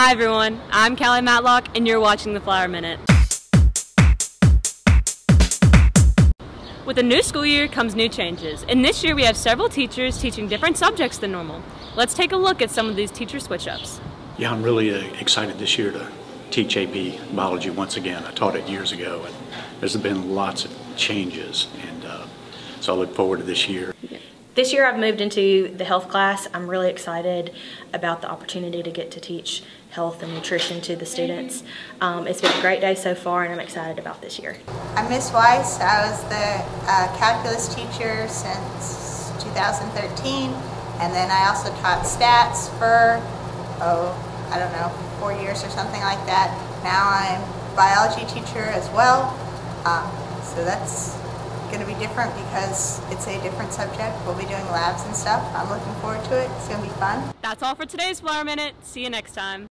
Hi everyone, I'm Kalli Matlock and you're watching the Flyer Minute. With a new school year comes new changes, and this year we have several teachers teaching different subjects than normal. Let's take a look at some of these teacher switch-ups. Yeah, I'm really uh, excited this year to teach AP biology once again. I taught it years ago, and there's been lots of changes, and uh, so I look forward to this year. This year I've moved into the health class. I'm really excited about the opportunity to get to teach health and nutrition to the students. Um, it's been a great day so far and I'm excited about this year. I'm Miss Weiss. I was the uh, calculus teacher since 2013 and then I also taught stats for, oh, I don't know, four years or something like that. Now I'm biology teacher as well. Um, so that's going to be different because it's a different subject. We'll be doing labs and stuff. I'm looking forward to it. It's going to be fun. That's all for today's Flyer Minute. See you next time.